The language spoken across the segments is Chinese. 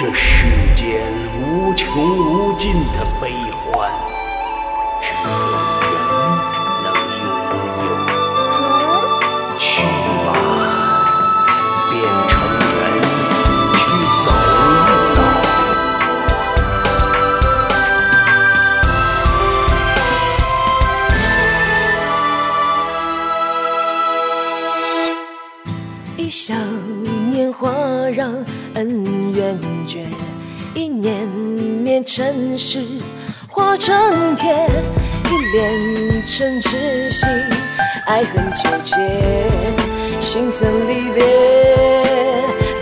这世间无穷无尽的悲欢，只有人能拥有。去吧，变成人，去走一走。一笑年华让恩怨绝，一念念尘世化成天，一连成痴心，爱恨纠结，心疼离别，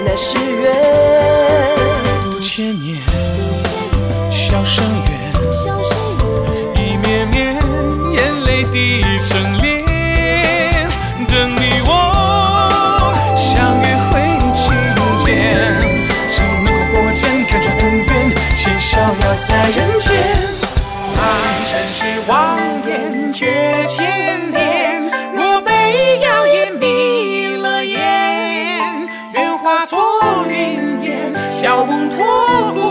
那是缘。渡千年，笑声远，笑声远，一绵绵，眼泪滴成涟。逍遥在人间。爱尘世妄言绝千年，若被谣言迷了眼，愿化作云烟，笑梦托孤